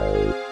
Bye.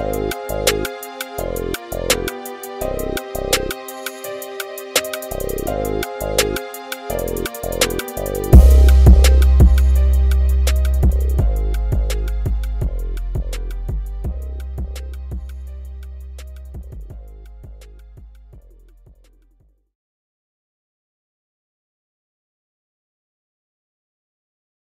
Thank